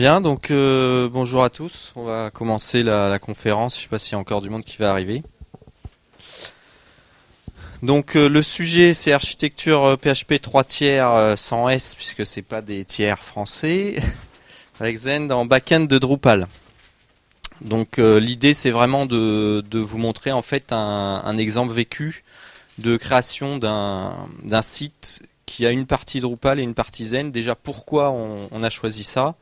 Bien, donc euh, bonjour à tous. On va commencer la, conférence. Je ne sais pas s'il y a encore du monde qui va arriver. Donc euh, le sujet c'est architecture PHP 3 tiers euh, sans S puisque c'est pas des tiers français avec Zend en backend de Drupal. Donc euh, l'idée c'est vraiment de, vous montrer en fait un, exemple vécu de création d'un site qui a une partie Drupal et une partie Zen. Déjà pourquoi on a choisi ça?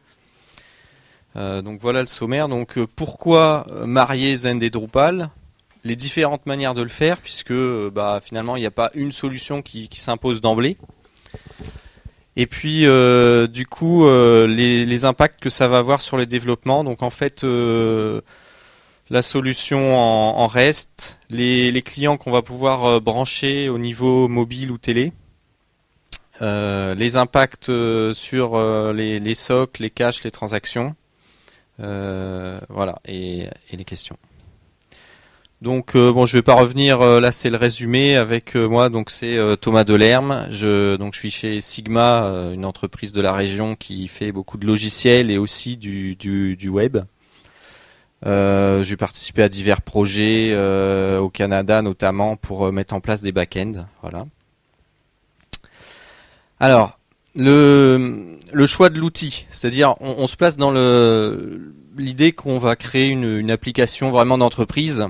Euh, donc voilà le sommaire. Donc euh, pourquoi euh, marier Zend et Drupal? Les différentes manières de le faire, puisque bah, finalement il n'y a pas une solution qui, s'impose d'emblée. Et puis du coup les, les impacts que ça va avoir sur le développement. Donc en fait la solution en, en REST, les, les clients qu'on va pouvoir brancher au niveau mobile ou télé. Les impacts sur les, les socles, les caches, les transactions. Euh, voilà, et, les questions. Donc euh, bon, je vais pas revenir. euh, là, c'est le résumé avec moi. Donc c'est Thomas Delerme. Je donc je suis chez Sigma, une entreprise de la région qui fait beaucoup de logiciels et aussi du du, web. Euh, j'ai participé à divers projets au Canada notamment pour mettre en place des back-ends. Voilà. Alors le choix de l'outil, c'est-à-dire on, se place dans l'idée qu'on va créer une, application vraiment d'entreprise.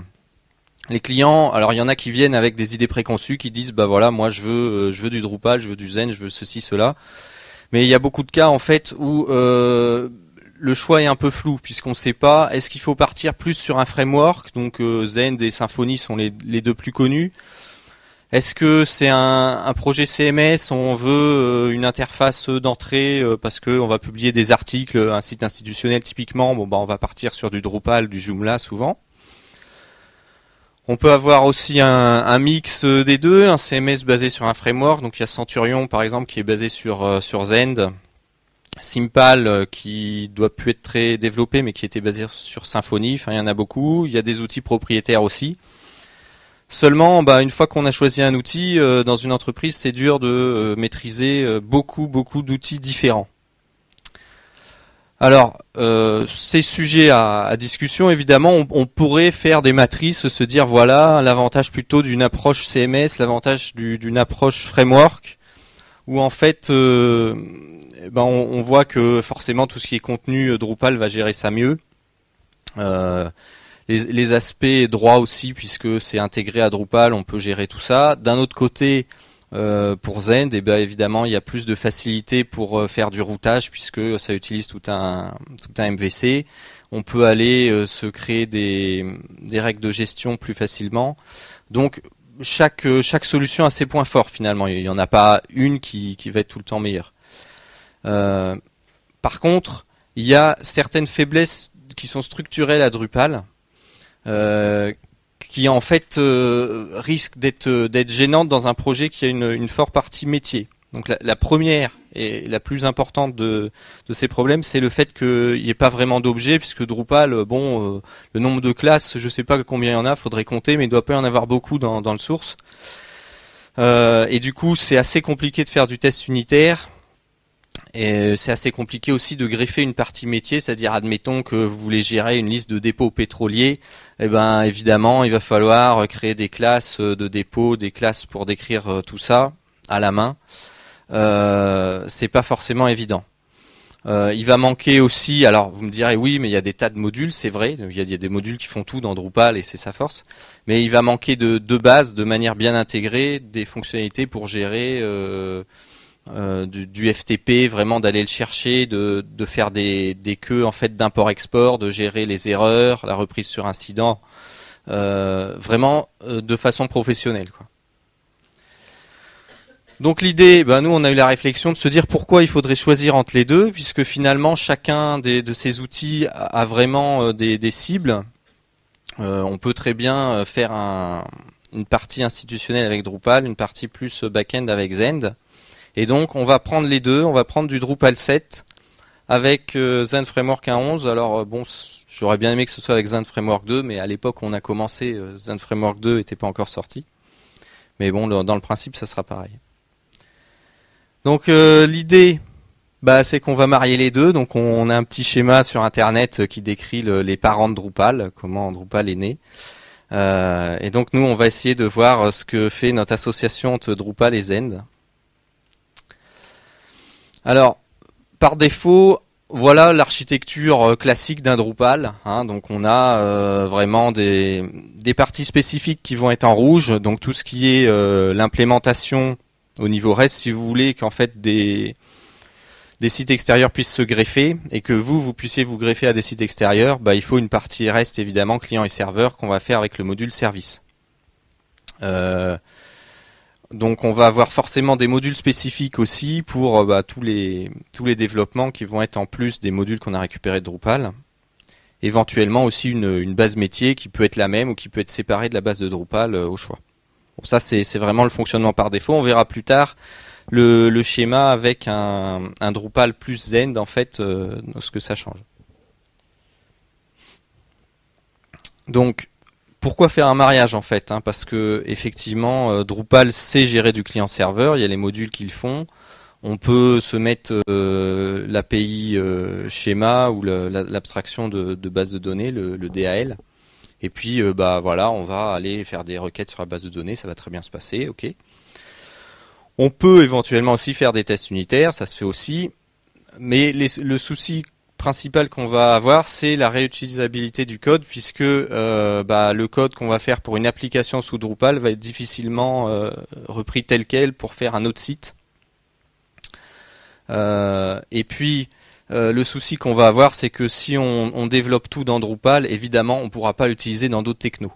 Les clients, alors il y en a qui viennent avec des idées préconçues, qui disent bah voilà moi je veux euh, je veux du Drupal, je veux du Zen, je veux ceci cela. Mais il y a beaucoup de cas en fait où euh, le choix est un peu flou puisqu'on ne sait pas est-ce qu'il faut partir plus sur un framework? Donc euh, Zen et Symfony sont les deux plus connus. Est-ce que c'est un, projet CMS on veut euh, une interface d'entrée euh, parce que on va publier des articles, un site institutionnel typiquement, bon bah on va partir sur du Drupal, du Joomla souvent. On peut avoir aussi un, mix euh, des deux, un CMS basé sur un framework. Donc il y a Centurion par exemple qui est basé sur sur Zend, Simpal qui doit plus être très développé mais qui était basé sur Symfony. Enfin il y en a beaucoup. Il y a des outils propriétaires aussi. Seulement, bah, une fois qu'on a choisi un outil euh, dans une entreprise, c'est dur de euh, maîtriser euh, beaucoup beaucoup d'outils différents. Alors, euh, c'est sujet à, discussion. Évidemment, on, pourrait faire des matrices, se dire voilà l'avantage plutôt d'une approche CMS, l'avantage du- d'une approche framework, où en fait, eh ben on, on voit que forcément tout ce qui est contenu Drupal va gérer ça mieux. Les, aspects droits aussi, puisque c'est intégré à Drupal, on peut gérer tout ça. D'un autre côté, euh, pour Zend, eh ben, évidemment, il y a plus de facilité pour euh, faire du routage puisque ça utilise tout un tout un MVC. On peut aller euh, se créer des, des règles de gestion plus facilement. Donc chaque chaque solution a ses points forts finalement. Il n'y en a pas une qui qui va être tout le temps meilleure. Par contre, il y a certaines faiblesses qui sont structurelles à Drupal. Euh, qui en fait euh, risque d'être euh, d'être gênante dans un projet qui a une, une forte partie métier. Donc la, première et la plus importante de, de ces problèmes, c'est le fait qu'il n'y ait pas vraiment d'objets, puisque Drupal, bon, euh, le nombre de classes, je sais pas combien il y en a, faudrait compter, mais il doit pas y en avoir beaucoup dans, dans le source. Euh, et du coup, c'est assez compliqué de faire du test unitaire. Et c'est assez compliqué aussi de greffer une partie métier, c'est-à-dire admettons que vous voulez gérer une liste de dépôts pétroliers, eh ben évidemment il va falloir créer des classes euh, de dépôts, des classes pour décrire euh, tout ça à la main. Euh, c'est pas forcément évident. Euh, il va manquer aussi, alors vous me direz oui, mais il y a des tas de modules, c'est vrai, il y, a, il y a des modules qui font tout dans Drupal et c'est sa force, mais il va manquer de, de base, de manière bien intégrée, des fonctionnalités pour gérer euh, euh, du, FTP, vraiment d'aller le chercher, de, de faire des, des queues en fait d'import-export, de gérer les erreurs, la reprise sur incident, euh, vraiment euh, de façon professionnelle. Quoi. Donc l'idée, ben nous on a eu la réflexion de se dire pourquoi il faudrait choisir entre les deux, puisque finalement chacun des, de ces outils a, vraiment des, des cibles. On peut très bien faire un, une partie institutionnelle avec Drupal, une partie plus back-end avec Zend. Et donc on va prendre les deux, on va prendre du Drupal 7 avec euh, Zen Framework 1.11. Alors euh, bon, j'aurais bien aimé que ce soit avec Zen Framework 2, mais à l'époque où on a commencé, euh, Zen Framework 2 n'était pas encore sorti. Mais bon, dans le principe, ça sera pareil. Donc l'idée, bah, c'est qu'on va marier les deux. Donc, on a un petit schéma sur Internet qui décrit les parents de Drupal, comment Drupal est né. Et donc, nous, on va essayer de voir ce que fait notre association entre Drupal et Zend. Alors, par défaut, voilà l'architecture euh, classique d'un Drupal. Hein. donc on a euh, vraiment des, parties spécifiques qui vont être en rouge. Donc tout ce qui est euh, l'implémentation au niveau REST, si vous voulez qu'en fait des, sites extérieurs puissent se greffer et que vous, vous puissiez vous greffer à des sites extérieurs, bah, il faut une partie REST évidemment, client et serveur, qu'on va faire avec le module service. Donc on va avoir forcément des modules spécifiques aussi pour euh, bah, tous les tous les développements qui vont être en plus des modules qu'on a récupérés de Drupal. Éventuellement aussi une, base métier qui peut être la même ou qui peut être séparée de la base de Drupal euh, au choix. Bon, ça c'est vraiment le fonctionnement par défaut. On verra plus tard le, schéma avec un, Drupal plus Zend en fait euh, ce que ça change. Donc pourquoi faire un mariage en fait hein, Parce que effectivement, euh, Drupal sait gérer du client-serveur. Il y a les modules qu'ils font. On peut se mettre euh, l'API euh, schéma ou l'abstraction de, base de données, le, DAL. Et puis bah voilà, on va aller faire des requêtes sur la base de données. Ça va très bien se passer, ok. On peut éventuellement aussi faire des tests unitaires, ça se fait aussi. Mais le souci principal qu'on va avoir, c'est la réutilisabilité du code, puisque euh, bah, le code qu'on va faire pour une application sous Drupal va être difficilement euh, repris tel quel pour faire un autre site. Euh, et puis, le souci qu'on va avoir, c'est que si on, développe tout dans Drupal, évidemment, on ne pourra pas l'utiliser dans d'autres technos.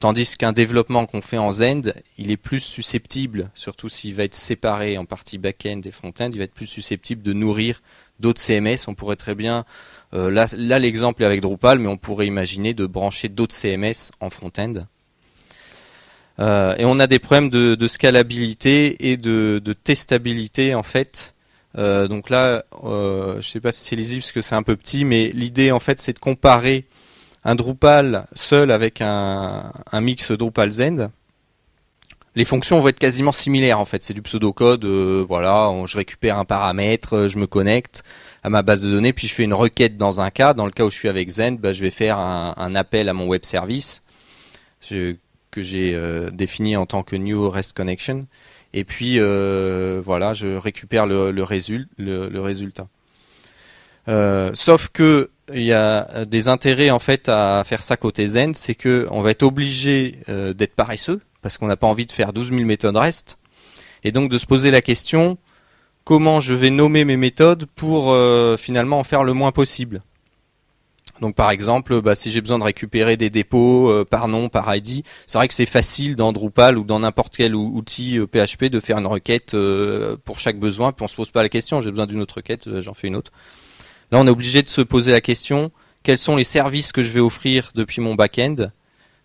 tandis qu'un développement qu'on fait en Zend, il est plus susceptible, surtout s'il va être séparé en partie back-end et front-end, il va être plus susceptible de nourrir d'autres CMS. On pourrait très bien, euh, là, l'exemple est avec Drupal, mais on pourrait imaginer de brancher d'autres CMS en front-end. Euh, et on a des problèmes de, scalabilité et de, testabilité en fait. Euh, donc là, je ne sais pas si c'est lisible parce que c'est un peu petit, mais l'idée en fait c'est de comparer un Drupal seul avec un, un mix Drupal Zend les fonctions vont être quasiment similaires en fait. C'est du pseudocode. Euh, voilà, je récupère un paramètre, euh, je me connecte à ma base de données, puis je fais une requête dans un cas. Dans le cas où je suis avec Zend, bah, je vais faire un, appel à mon web service que j'ai euh, défini en tant que new REST connection. Et puis voilà, je récupère le, résultat. sauf que il y a des intérêts en fait à faire ça côté Zend, c'est que on va être obligé d'être paresseux parce qu'on n'a pas envie de faire 12 000 méthodes REST, et donc de se poser la question comment je vais nommer mes méthodes pour euh, finalement en faire le moins possible? Donc par exemple, bah, si j'ai besoin de récupérer des dépôts euh, par nom, par ID, c'est vrai que c'est facile dans Drupal ou dans n'importe quel outil PHP euh, de faire une requête pour chaque besoin, puis on se pose pas la question, j'ai besoin d'une autre requête, j'en fais une autre. Là, on est obligé de se poser la question quels sont les services que je vais offrir depuis mon back-end?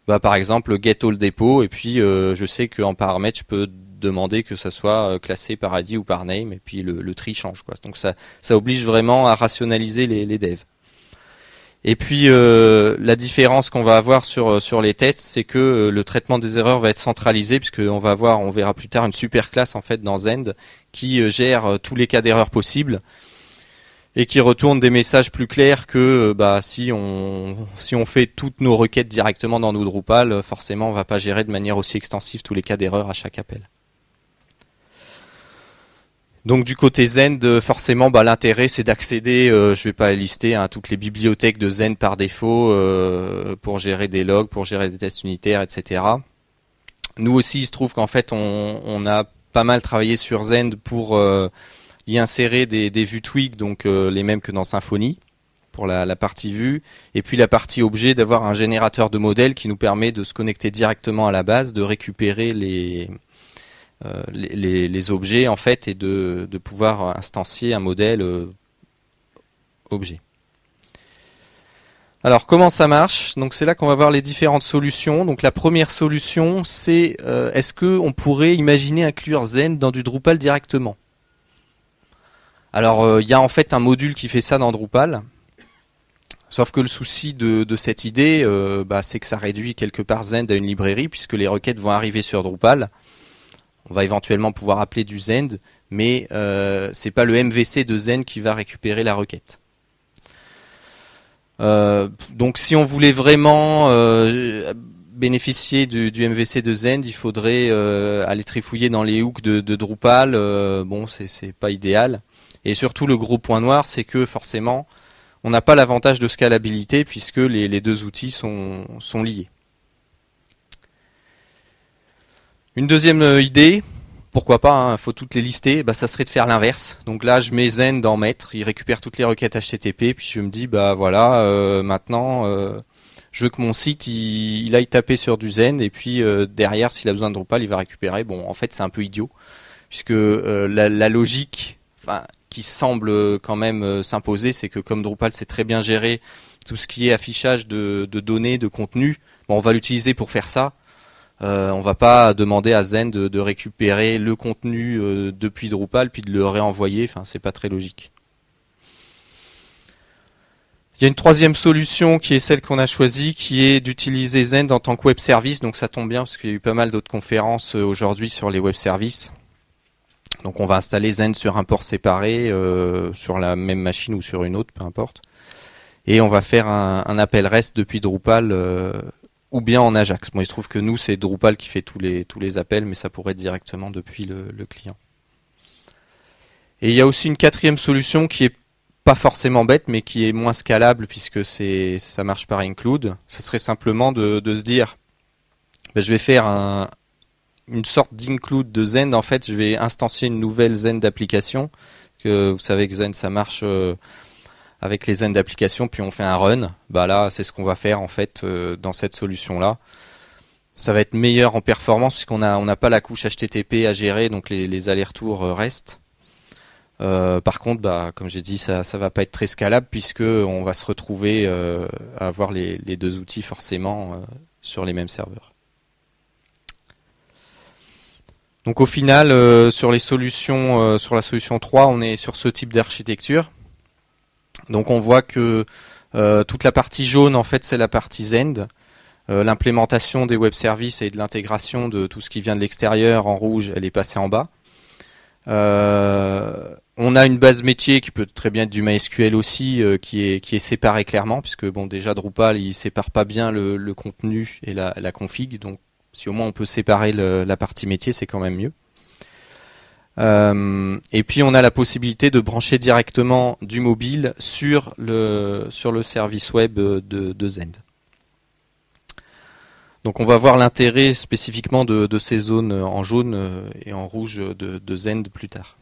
Bah, par exemple get all dépôt et puis euh, je sais qu'en paramètre je peux demander que ça soit euh, classé par ID ou par name et puis le, tri change. Donc ça ça oblige vraiment à rationaliser les, devs. Et puis euh, la différence qu'on va avoir sur les tests, c'est que le traitement des erreurs va être centralisé puisque on va avoir, on verra plus tard une super classe en fait dans Zend qui gère tous les cas d'erreur possibles et qui retourne des messages plus clairs que euh, bah, si on si on fait toutes nos requêtes directement dans nos Drupal, forcément on va pas gérer de manière aussi extensive tous les cas d'erreur à chaque appel. Donc du côté Zend, forcément, bah, l'intérêt c'est d'accéder, euh, je vais pas lister hein, toutes les bibliothèques de Zend par défaut euh, pour gérer des logs, pour gérer des tests unitaires, etc. Nous aussi, il se trouve qu'en fait, on, on, a pas mal travaillé sur Zend pour y insérer des, vues Twig, donc euh, les mêmes que dans Symfony pour la, partie vue, et puis la partie objet d'avoir un générateur de modèles qui nous permet de se connecter directement à la base, de récupérer les, euh, objets en fait et de, pouvoir instancier un modèle euh, objet. Alors comment ça marche? Donc c'est là qu'on va voir les différentes solutions. Donc la première solution c'est est-ce que on pourrait imaginer inclure Zen dans du Drupal directement? Alors euh, il y a en fait un module qui fait ça dans Drupal. Sauf que le souci de, cette idée, euh, bah, c'est que ça réduit quelque part Zend à une librairie puisque les requêtes vont arriver sur Drupal. on va éventuellement pouvoir appeler du Zend, mais euh, c'est pas le MVC de Zend qui va récupérer la requête. Euh, donc si on voulait vraiment bénéficier du, MVC de Zend, il faudrait aller trifouiller dans les hooks de, Drupal. bon, c'est pas idéal. Et surtout, le gros point noir, c'est que forcément, on n'a pas l'avantage de scalabilité puisque les, deux outils sont, liés. Une deuxième idée, pourquoi pas, il hein, faut toutes les lister, bah, ça serait de faire l'inverse. Donc là, je mets Zen dans maître, il récupère toutes les requêtes HTTP, puis je me dis, bah voilà, euh, maintenant, euh, je veux que mon site, il, aille taper sur du Zen, et puis euh, derrière, s'il a besoin de Drupal, il va récupérer. Bon, en fait, c'est un peu idiot, puisque la, logique, qui semble quand même s'imposer, c'est que comme Drupal c'est très bien géré, tout ce qui est affichage de, de données, de contenu, bon, on va l'utiliser pour faire ça. Euh, on va pas demander à Zen de, récupérer le contenu euh, depuis Drupal puis de le réenvoyer. Enfin, c'est pas très logique. Il y a une troisième solution qui est celle qu'on a choisie, qui est d'utiliser Zen en tant que web service. Donc ça tombe bien parce qu'il y a eu pas mal d'autres conférences euh, aujourd'hui sur les web services. Donc on va installer Zen sur un port séparé, sur la même machine ou sur une autre, peu importe. Et on va faire un, appel REST depuis Drupal ou bien en Ajax. Moi, il se trouve que nous, c'est Drupal qui fait tous les, appels, mais ça pourrait être directement depuis le, client. Et il y a aussi une quatrième solution qui est pas forcément bête, mais qui est moins scalable puisque c'est ça marche par include. Ce serait simplement de, se dire, ben, je vais faire un, une sorte d'include de Zen. En fait, je vais instancier une nouvelle Zen d'application. Que vous savez que Zen, ça marche. Euh, avec les Zen d'application, puis on fait un run. Bah là, c'est ce qu'on va faire en fait euh, dans cette solution là. Ça va être meilleur en performance puisqu'on on n'a pas la couche HTTP à gérer, donc les, allers-retours euh, restent. Par contre, bah, comme j'ai dit, ça ça va pas être très scalable puisque on va se retrouver à avoir les, les, deux outils forcément sur les mêmes serveurs. Donc au final, sur les solutions, sur la solution 3, on est sur ce type d'architecture. Donc on voit que euh, toute la partie jaune, en fait, c'est la partie Zend. Euh, l'implémentation des web services et de l'intégration de tout ce qui vient de l'extérieur en rouge, elle est passée en bas. Euh, on a une base métier qui peut très bien être du MySQL aussi, qui est qui est séparée clairement, puisque bon déjà Drupal il sépare pas bien le, contenu et la, config, donc si au moins on peut séparer la partie métier, c'est quand même mieux. Euh, et puis on a la possibilité de brancher directement du mobile sur le, sur le service web de, de Zend. Donc on va voir l'intérêt spécifiquement de, ces zones en jaune euh, et en rouge de Zend plus tard.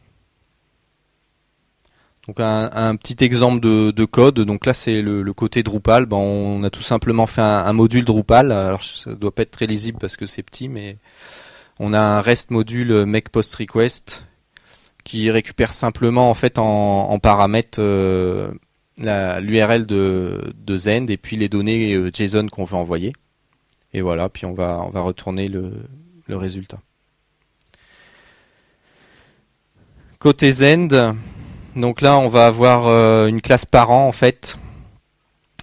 Donc un, petit exemple de, de, code. Donc là c'est le, côté Drupal. Ben, on a tout simplement fait un, module Drupal. Alors ça doit pas être très lisible parce que c'est petit, mais on a un REST module make post request qui récupère simplement en fait en, en euh, l'URL de, de Zend et puis les données euh, JSON qu'on veut envoyer. Et voilà, puis on va on va retourner le, le résultat. Côté Zend, donc là on va avoir euh, une classe parent en fait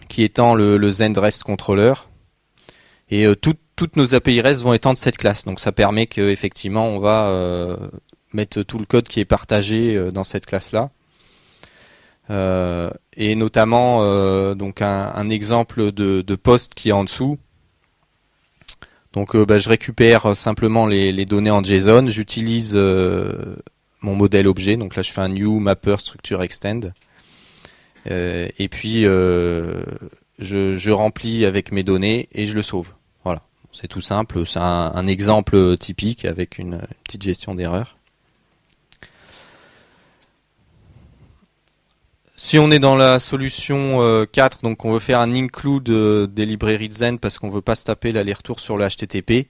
qui étend le, le Zend controller et toutes nos API REST vont étendre cette classe. Donc ça permet qu'effectivement on va mettre tout le code qui est partagé euh, dans cette classe-là. Euh, et notamment euh, donc un, exemple de, de, qui est en dessous. Donc bah, je récupère simplement les, données en JSON, j'utilise mon modèle objet, donc là je fais un new mapper structure extend, et puis je, je, remplis avec mes données et je le sauve. Voilà, c'est tout simple, c'est un, exemple typique avec une petite gestion d'erreur. Si on est dans la solution 4, euh, donc on veut faire un include euh, des librairies de Zen parce qu'on veut pas se taper l'aller-retour sur le HTTP.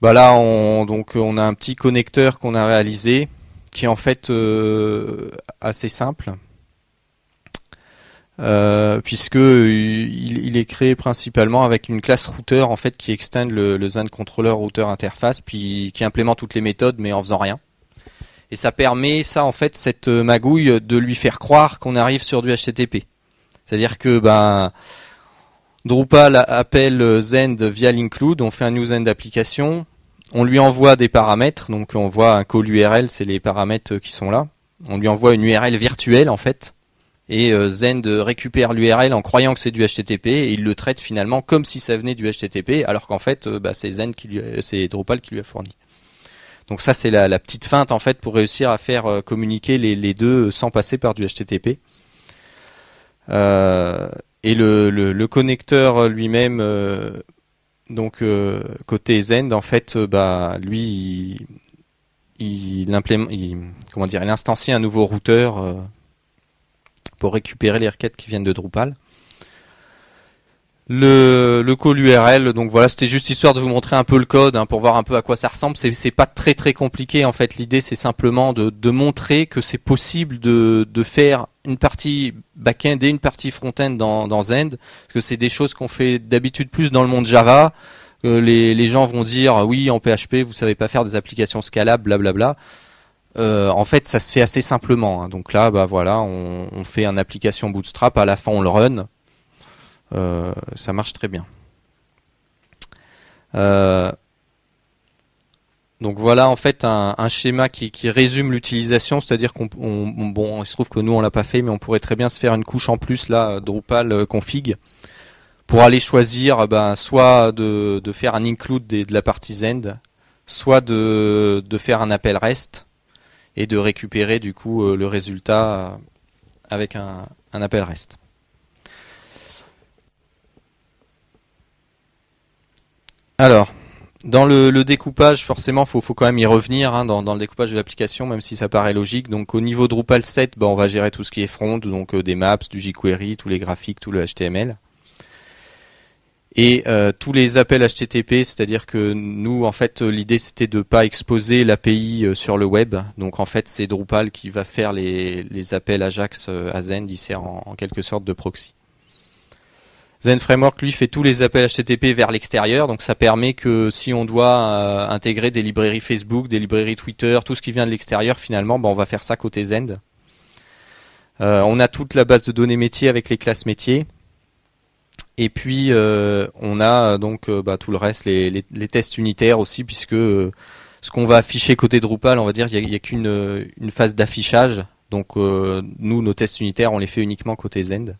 Bah là, on, donc on a un petit connecteur qu'on a réalisé qui est en fait euh, assez simple. puisque il, est créé principalement avec une classe routeur en fait qui extend le, le Zen controller router interface puis qui implémente toutes les méthodes mais en faisant rien. Et ça permet, ça en fait, cette euh, magouille de lui faire croire qu'on arrive sur du HTTP. C'est-à-dire que ben Drupal appelle Zend via l'include, on fait un new Zend application, on lui envoie des paramètres, donc on voit un call URL, c'est les paramètres qui sont là. On lui envoie une URL virtuelle en fait, et euh, Zend récupère l'URL en croyant que c'est du HTTP et il le traite finalement comme si ça venait du HTTP, alors qu'en fait euh, bah, c'est Zend qui lui, c'est Drupal qui lui a fourni. Donc ça c'est la, petite feinte en fait pour réussir à faire euh, communiquer les, deux sans passer par du HTTP. et le, connecteur lui-même donc euh, côté Zend, en fait, euh, bah lui, il, il, instancie un nouveau routeur euh, pour récupérer les requêtes qui viennent de Drupal le, le call URL. Donc voilà, c'était juste histoire de vous montrer un peu le code hein, pour voir un peu à quoi ça ressemble. C'est, pas très très compliqué en fait. L'idée c'est simplement de, de montrer que c'est possible de, de faire une partie back-end et une partie front-end dans, dans Zend, parce que c'est des choses qu'on fait d'habitude plus dans le monde Java. les, les gens vont dire oui en PHP vous savez pas faire des applications scalables, blablabla. Euh, en fait, ça se fait assez simplement. Hein. Donc là, bah voilà, on, on fait une application Bootstrap. À la fin, on le run. Euh, ça marche très bien. Euh, donc voilà en fait un, schéma qui, résume l'utilisation, c'est-à-dire qu'on bon, il se trouve que nous on l'a pas fait, mais on pourrait très bien se faire une couche en plus là Drupal euh, config pour aller choisir ben, soit de, faire un include de la partie Zend, soit de, faire un appel REST et de récupérer du coup le résultat avec un appel REST. Alors, dans le, découpage, forcément, faut, faut quand même y revenir hein, dans, le découpage de l'application, même si ça paraît logique. Donc, au niveau Drupal 7, bah, on va gérer tout ce qui est front, donc euh, des maps, du jQuery, tous les graphiques, tout le HTML. Et euh, tous les appels HTTP, c'est-à-dire que nous, en fait, l'idée c'était de pas exposer l'API euh, sur le web. Donc, en fait, c'est Drupal qui va faire les, appels Ajax à Zend. Il sert en quelque sorte de proxy. Zen Framework lui fait tous les appels HTTP vers l'extérieur, donc ça permet que si on doit euh, intégrer des librairies Facebook, des librairies Twitter, tout ce qui vient de l'extérieur, finalement, ben, on va faire ça côté Zend. Euh, on a toute la base de données métiers avec les classes métiers. Et puis euh, on a donc bah, tout le reste, les, tests unitaires aussi, puisque ce qu'on va afficher côté Drupal, on va dire, il n'y a, qu'une une phase d'affichage. Donc nous, nos tests unitaires, on les fait uniquement côté Zend.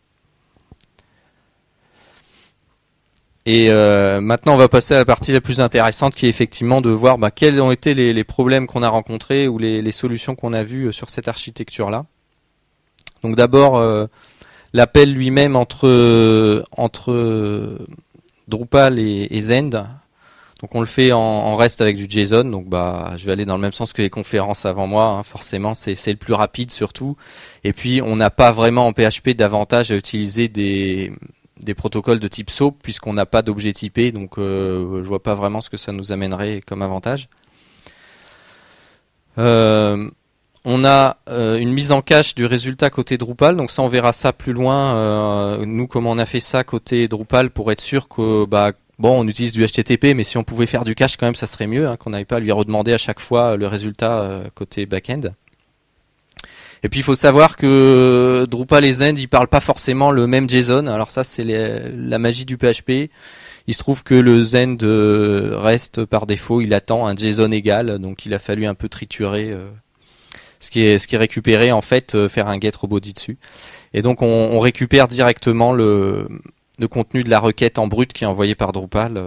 Et euh, maintenant, on va passer à la partie la plus intéressante, qui est effectivement de voir bah, quels ont été les, problèmes qu'on a rencontrés ou les, solutions qu'on a vues euh, sur cette architecture-là. Donc d'abord, euh, l'appel lui-même entre entre Drupal et, Zend. Donc on le fait en, reste avec du JSON. Donc bah, je vais aller dans le même sens que les conférences avant moi. Hein. Forcément, c'est le plus rapide surtout. Et puis, on n'a pas vraiment en PHP d'avantage à utiliser des des protocoles de type SOAP puisqu'on n'a pas d'objet typé, donc euh, je vois pas vraiment ce que ça nous amènerait comme avantage. Euh, on a euh, une mise en cache du résultat côté Drupal, donc ça on verra ça plus loin. nous comment on a fait ça côté Drupal pour être sûr que bah bon on utilise du HTTP, mais si on pouvait faire du cache quand même ça serait mieux, hein, qu'on n'avait pas lui redemander à chaque fois le résultat côté backend. Et puis il faut savoir que Drupal et Zend ils parlent pas forcément le même JSON. Alors ça c'est la magie du PHP. Il se trouve que le Zend euh, reste par défaut, il attend un JSON égal, donc il a fallu un peu triturer euh, ce qui est récupéré en fait, euh, faire un get robot dessus. Et donc on, récupère directement le, contenu de la requête en brut qui est envoyé par Drupal.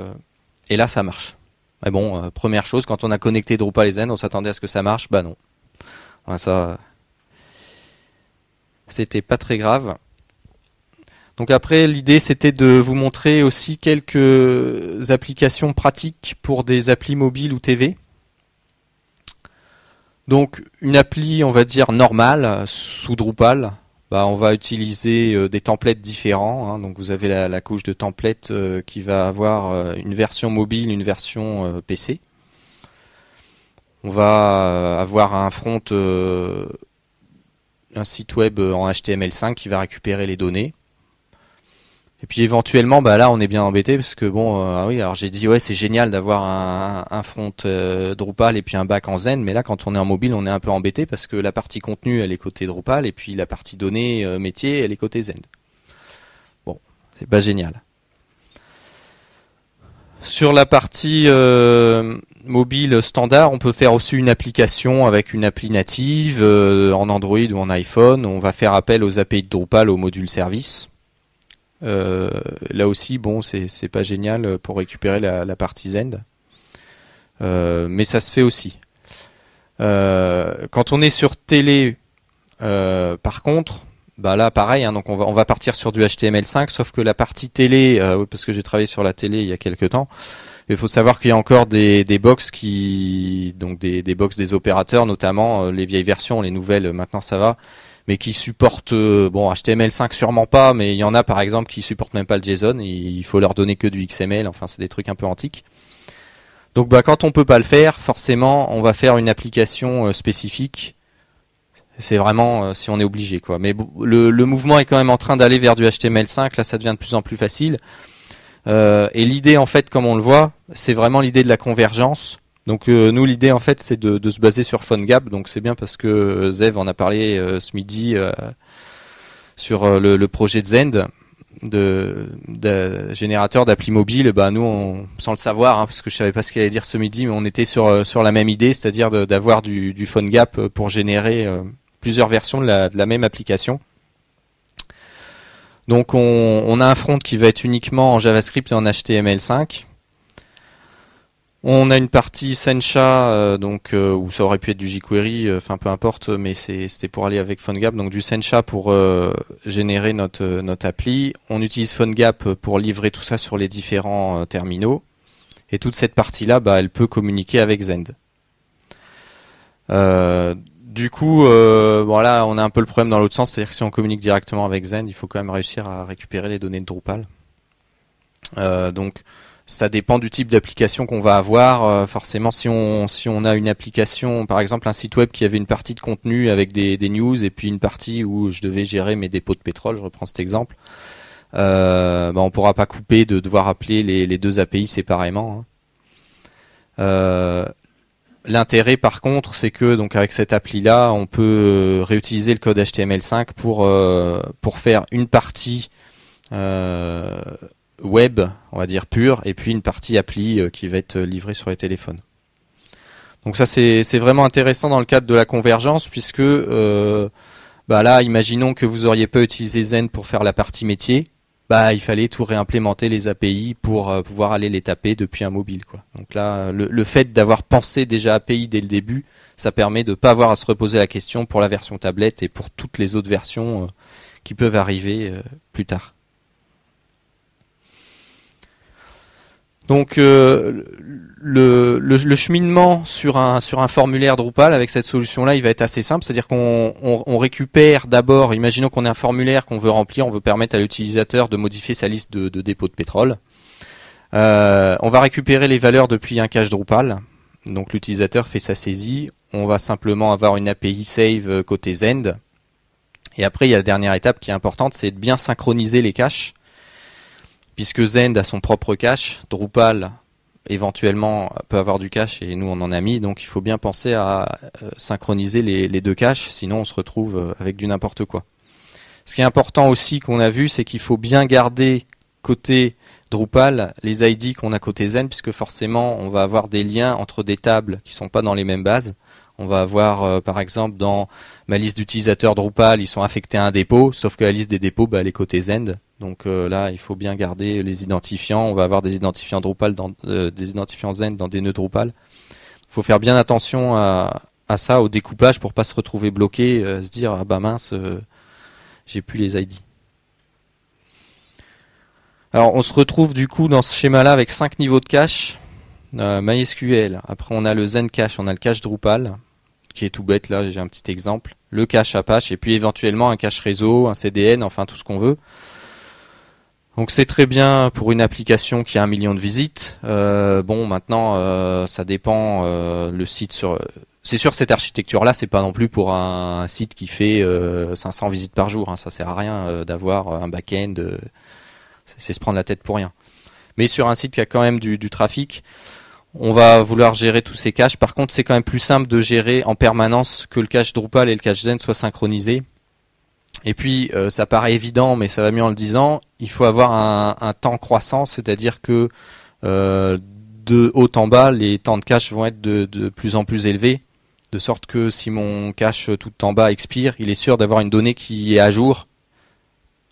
et là ça marche. Mais bon, première chose, quand on a connecté Drupal et Zend, on s'attendait à ce que ça marche, bah non. ça c'était pas très grave. Donc après, l'idée c'était de vous montrer aussi quelques applications pratiques pour des applis mobiles ou TV. Donc une appli, on va dire normale sous Drupal, bah, on va utiliser euh, des templates différents. Hein. Donc vous avez la, couche de template euh, qui va avoir euh, une version mobile, une version PC. On va avoir un front un site web euh, en HTML5 qui va récupérer les données. Et puis éventuellement, bah là, on est bien embêté parce que bon, euh, ah oui, alors j'ai dit ouais, c'est génial d'avoir un, front euh, Drupal et puis un back en Zen, mais là, quand on est en mobile, on est un peu embêté parce que la partie contenu, elle est côté Drupal et puis la partie données métier, elle est côté Zen. Bon, c'est pas génial. Sur la partie mobile standard, on peut faire aussi une application avec une appli native euh, en Android ou en iPhone. On va faire appel aux API de Drupal au module service. Euh, là aussi, bon, c'est pas génial pour récupérer la, partie Zend, mais ça se fait aussi. quand on est sur télé, par contre, bah là pareil, hein, donc on va on va partir sur du HTML5, sauf que la partie télé, parce que j'ai travaillé sur la télé il y a quelques temps. Il faut savoir qu'il y a encore des, box qui, donc des, box des opérateurs, notamment euh, les vieilles versions, les nouvelles, maintenant ça va, mais qui supportent, euh, bon, HTML5 sûrement pas, mais il y en a par exemple qui supportent même pas le JSON. Il faut leur donner que du XML. Enfin, c'est des trucs un peu antiques. Donc, bah, quand on peut pas le faire, forcément, on va faire une application euh, spécifique. C'est vraiment si on est obligé, quoi. Mais le mouvement est quand même en train d'aller vers du HTML5. Là, ça devient de plus en plus facile. Euh, et l'idée, en fait, comme on le voit, c'est vraiment l'idée de la convergence. Donc euh, nous, l'idée, en fait, c'est de, se baser sur PhoneGap. Donc c'est bien parce que euh, Zev en a parlé ce midi sur le, projet de Zend de, générateur d'appli mobile, bah nous, on, sans le savoir, hein, parce que je savais pas ce qu'il allait dire ce midi, mais on était sur sur la même idée, c'est-à-dire d'avoir du, du PhoneGap pour générer plusieurs versions de la, de la même application. Donc on, a un front qui va être uniquement en JavaScript et en HTML5. On a une partie Sencha, euh, donc euh, où ça aurait pu être du jQuery, euh, enfin peu importe, mais c'était pour aller avec PhoneGap, donc du Sencha pour générer notre notre appli. On utilise PhoneGap pour livrer tout ça sur les différents terminaux. Et toute cette partie-là, bah, elle peut communiquer avec Zend. Du coup, euh, voilà, on a un peu le problème dans l'autre sens, c'est-à-dire que si on communique directement avec Zen, il faut quand même réussir à récupérer les données de Drupal. Euh, donc, ça dépend du type d'application qu'on va avoir. Euh, forcément, si on si on a une application, par exemple un site web qui avait une partie de contenu avec des, news et puis une partie où je devais gérer mes dépôts de pétrole, je reprends cet exemple, euh, bah, on pourra pas couper de devoir appeler les, deux API séparément. Hein. Euh, L'intérêt par contre, c'est que donc avec cette appli là, on peut euh, réutiliser le code HTML5 pour euh, pour faire une partie euh, web, on va dire pure, et puis une partie appli qui va être livrée sur les téléphones. Donc ça c'est vraiment intéressant dans le cadre de la convergence puisque bah là, imaginons que vous auriez pas utilisé Zen pour faire la partie métier bah il fallait tout réimplémenter les API pour euh, pouvoir aller les taper depuis un mobile quoi. Donc là le, fait d'avoir pensé déjà API dès le début, ça permet de ne pas avoir à se reposer la question pour la version tablette et pour toutes les autres versions euh, qui peuvent arriver euh, plus tard. Donc euh, le, cheminement sur un, formulaire Drupal avec cette solution-là, il va être assez simple, c'est-à-dire qu'on on, récupère d'abord, imaginons qu'on ait un formulaire qu'on veut remplir, on veut permettre à l'utilisateur de modifier sa liste de, de dépôts de pétrole. Euh, on va récupérer les valeurs depuis un cache Drupal, donc l'utilisateur fait sa saisie, on va simplement avoir une API save côté Zend, et après il y a la dernière étape qui est importante, c'est de bien synchroniser les caches puisque Zend a son propre cache, Drupal éventuellement peut avoir du cache et nous on en a mis, donc il faut bien penser à euh, synchroniser les, deux caches, sinon on se retrouve euh, avec du n'importe quoi. Ce qui est important aussi qu'on a vu, c'est qu'il faut bien garder côté Drupal les ID qu'on a côté Zen, puisque forcément on va avoir des liens entre des tables qui sont pas dans les mêmes bases. On va avoir euh, par exemple dans ma liste d'utilisateurs Drupal, ils sont affectés à un dépôt, sauf que la liste des dépôts, bah, elle est côté Zend. Donc euh, là, il faut bien garder les identifiants. On va avoir des identifiants Drupal, dans, euh, des identifiants Zend dans des nœuds Drupal. Il faut faire bien attention à, ça, au découpage, pour pas se retrouver bloqué, se dire ah bah mince, j'ai plus les ID. Alors on se retrouve du coup dans ce schéma-là avec cinq niveaux de cache. MySQL. Après on a le Zen cache, on a le cache Drupal qui est tout bête là, j'ai un petit exemple, le cache Apache et puis éventuellement un cache réseau, un CDN, enfin tout ce qu'on veut. Donc c'est très bien pour une application qui a un million de visites. Euh, bon maintenant euh, ça dépend euh, le site sur. C'est sûr cette architecture là c'est pas non plus pour un, site qui fait 500 visites par jour. Hein, ça sert à rien d'avoir un back-end. c'est se prendre la tête pour rien. Mais sur un site qui a quand même du, du trafic, on va vouloir gérer tous ces caches. Par contre, c'est quand même plus simple de gérer en permanence que le cache Drupal et le cache Zen soient synchronisés. Et puis, euh, ça paraît évident, mais ça va mieux en le disant, il faut avoir un, temps croissant, c'est-à-dire que euh, de haut en bas, les temps de cache vont être de, de plus en plus élevés, de sorte que si mon cache tout en bas expire, il est sûr d'avoir une donnée qui est à jour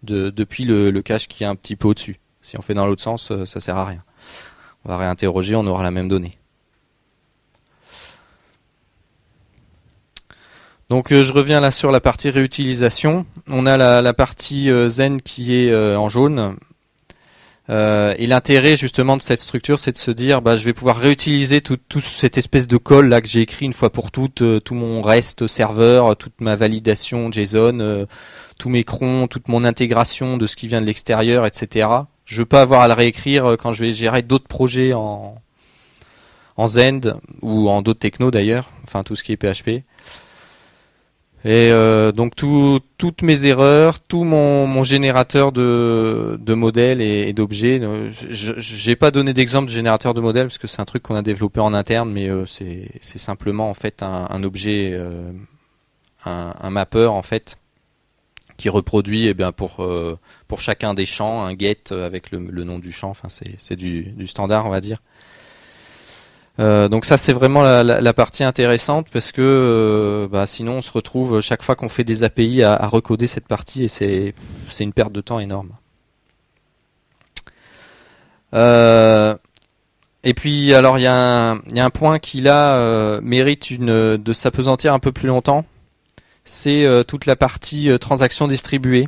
de, depuis le, le cache qui est un petit peu au-dessus. Si on fait dans l'autre sens, euh, ça sert à rien. On va réinterroger, on aura la même donnée. Donc euh, je reviens là sur la partie réutilisation. On a la, partie euh, Zen qui est euh, en jaune. Euh, et l'intérêt justement de cette structure, c'est de se dire, bah, je vais pouvoir réutiliser toute tout cette espèce de call là que j'ai écrit une fois pour toutes, tout mon reste serveur, toute ma validation JSON, tous mes crons, toute mon intégration de ce qui vient de l'extérieur, etc. Je veux pas avoir à le réécrire quand je vais gérer d'autres projets en en Zend ou en d'autres technos d'ailleurs, enfin tout ce qui est PHP. Et euh, donc tout, toutes mes erreurs, tout mon, mon générateur de, de modèles et, et d'objets. euh, je J'ai pas donné d'exemple de générateur de modèles parce que c'est un truc qu'on a développé en interne, mais euh, c'est simplement en fait un, un objet, euh, un, un mapper en fait qui reproduit eh bien pour euh, pour chacun des champs un get avec le, le nom du champ. Enfin c'est c'est du, du standard on va dire. Euh, donc ça c'est vraiment la, partie intéressante parce que euh, bah, sinon on se retrouve chaque fois qu'on fait des API à, recoder cette partie et c'est une perte de temps énorme. Euh, et puis alors il y, a un- il y a un point qui là mérite une, de s'apesantir un peu plus longtemps, c'est toute la partie transaction distribuée.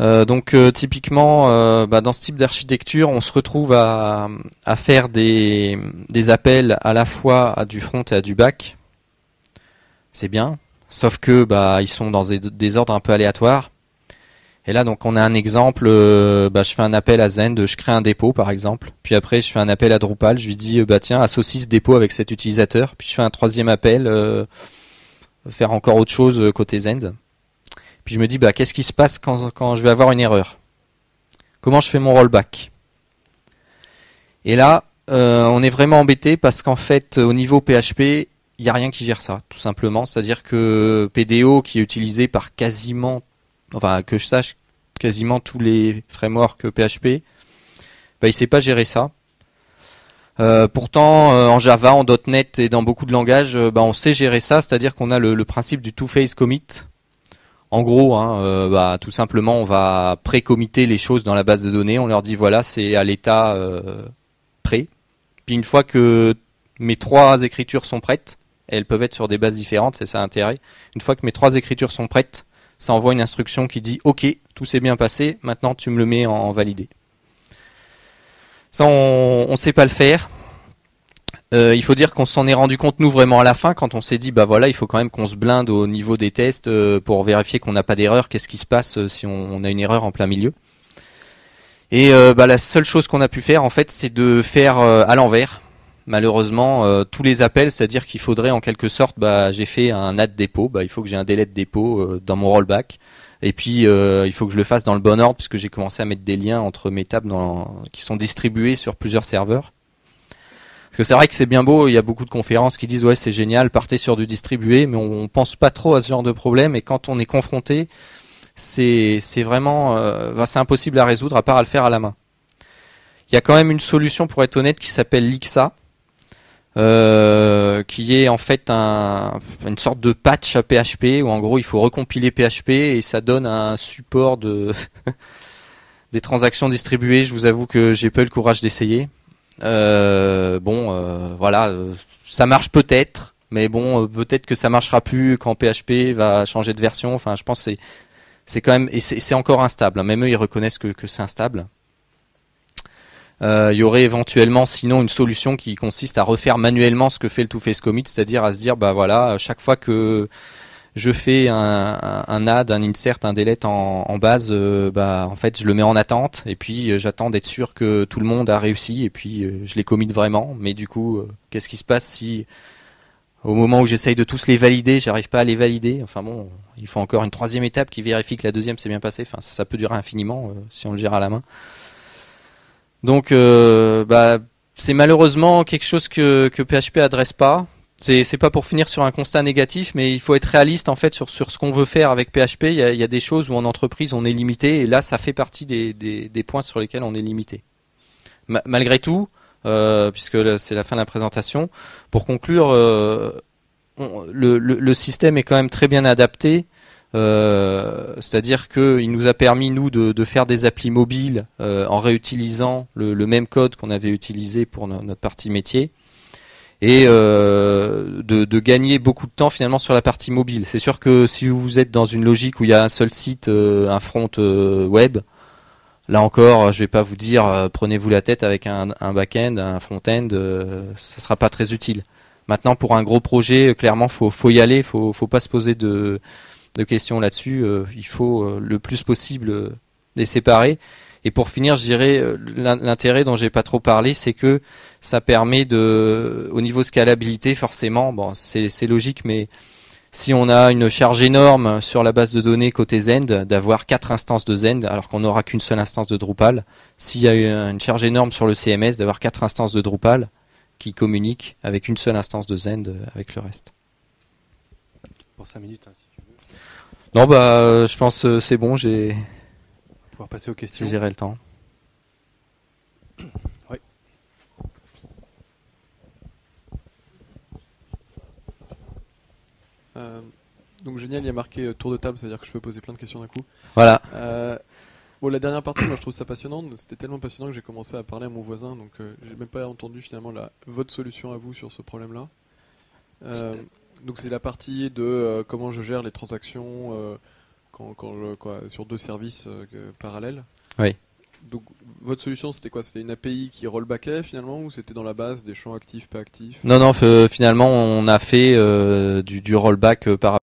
Euh, donc euh, typiquement, euh, bah, dans ce type d'architecture, on se retrouve à, à faire des, des appels à la fois à du front et à du back. C'est bien, sauf que bah, ils sont dans des, ordres un peu aléatoires. Et là, donc, on a un exemple. euh, bah, je fais un appel à Zend, je crée un dépôt, par exemple. Puis après, je fais un appel à Drupal. Je lui dis, euh, bah tiens, associe ce dépôt avec cet utilisateur. Puis je fais un troisième appel, faire encore autre chose côté Zend. Puis je me dis, bah, qu'est-ce qui se passe quand, quand je vais avoir une erreur? Comment je fais mon rollback? Et là, euh, on est vraiment embêté parce qu'en fait, au niveau PHP, il n'y a rien qui gère ça, tout simplement. C'est-à-dire que PDO, qui est utilisé par quasiment, enfin, que je sache, quasiment tous les frameworks PHP, bah, il sait pas gérer ça. Euh, pourtant, euh, en Java, en .NET et dans beaucoup de langages, euh, bah, on sait gérer ça, c'est-à-dire qu'on a le principe du two-phase commit. En gros, hein, euh, bah, tout simplement, on va pré-committer les choses dans la base de données. On leur dit voilà, c'est à l'état euh, prêt. Puis une fois que mes trois écritures sont prêtes, elles peuvent être sur des bases différentes, c'est ça l'intérêt. Une fois que mes trois écritures sont prêtes, ça envoie une instruction qui dit OK, tout s'est bien passé, maintenant tu me le mets en validé. Ça, on ne sait pas le faire. Euh, il faut dire qu'on s'en est rendu compte nous vraiment à la fin quand on s'est dit bah voilà il faut quand même qu'on se blinde au niveau des tests euh, pour vérifier qu'on n'a pas d'erreur. Qu'est-ce qui se passe euh, si on, a une erreur en plein milieu? Et bah, la seule chose qu'on a pu faire en fait c'est de faire à l'envers malheureusement tous les appels. C'est à dire qu'il faudrait en quelque sorte bah j'ai fait un add dépôt. Bah il faut que j'ai un délai de dépôt dans mon rollback. Et puis il faut que je le fasse dans le bon ordre puisque j'ai commencé à mettre des liens entre mes tables qui sont distribuées sur plusieurs serveurs parce que c'est vrai que c'est bien beau, il y a beaucoup de conférences qui disent ouais c'est génial, partez sur du distribué, mais on, on pense pas trop à ce genre de problème et quand on est confronté, c'est vraiment euh, c'est impossible à résoudre à part à le faire à la main. Il y a quand même une solution pour être honnête qui s'appelle Lixa, euh, qui est en fait un, une sorte de patch à PHP où en gros il faut recompiler PHP et ça donne un support de des transactions distribuées. Je vous avoue que j'ai pas eu le courage d'essayer. Euh, bon, euh, voilà, euh, ça marche peut-être, mais bon, peut-être que ça marchera plus quand PHP va changer de version. Enfin, je pense que c'est c'est quand même et c'est encore instable. hein. Même eux, ils reconnaissent que, c'est instable. Il y aurait éventuellement, sinon, une solution qui consiste à refaire manuellement ce que fait le two-phase commit, c'est-à-dire à se dire, bah voilà, chaque fois que je fais un, un, add, un insert, un delete en, en base, euh, bah en fait je le mets en attente et puis euh, j'attends d'être sûr que tout le monde a réussi et puis euh, je les commit vraiment. Mais du coup, euh, qu'est-ce qui se passe si au moment où j'essaye de tous les valider, j'arrive pas à les valider? Enfin bon, il faut encore une troisième étape qui vérifie que la deuxième s'est bien passée. Enfin ça, ça peut durer infiniment euh, si on le gère à la main. Donc euh, bah c'est malheureusement quelque chose que, que PHP adresse pas. C'est pas pour finir sur un constat négatif, mais il faut être réaliste en fait sur, sur ce qu'on veut faire avec PHP. Il y, a, des choses où en entreprise on est limité, et là ça fait partie des, des, points sur lesquels on est limité. Ma- malgré tout, puisque c'est la fin de la présentation. Pour conclure, le, système est quand même très bien adapté. c'est-à-dire qu'il nous a permis nous de, faire des applis mobiles en réutilisant le, même code qu'on avait utilisé pour notre partie métier et euh, de, gagner beaucoup de temps finalement sur la partie mobile. C'est sûr que si vous êtes dans une logique où il y a un seul site, euh, un front euh, web, là encore, je vais pas vous dire prenez-vous la tête avec un, back-end, un front-end, ça sera pas très utile. Maintenant, pour un gros projet, clairement, faut faut y aller, faut faut pas se poser de questions là-dessus. il faut le plus possible les séparer. Et pour finir, je dirais l'intérêt dont j'ai pas trop parlé, c'est que ça permet de, au niveau scalabilité, forcément, bon, c'est logique, mais si on a une charge énorme sur la base de données côté Zend, d'avoir quatre instances de Zend, alors qu'on n'aura qu'une seule instance de Drupal, s'il y a une charge énorme sur le CMS, d'avoir quatre instances de Drupal qui communiquent avec une seule instance de Zend avec le reste. Pour 5 minutes, hein, si tu veux. Non, bah, je pense euh, c'est bon, j'ai. Pouvoir passer aux questions. J'ai géré le temps. Euh, donc génial, il y a marqué euh, tour de table, c'est-à-dire que je peux poser plein de questions d'un coup. Voilà. Euh, bon, la dernière partie, moi je trouve ça passionnant. C'était tellement passionnant que j'ai commencé à parler à mon voisin, donc j'ai même pas entendu finalement la, votre solution à vous sur ce problème-là. donc c'est la partie de comment je gère les transactions quand, quand je, quoi, sur deux services parallèles. Oui. Donc votre solution c'était quoi? C'était une API qui rollbackait finalement ou c'était dans la base des champs actifs pas actifs? Non non finalement on a fait euh, du, du rollback euh, par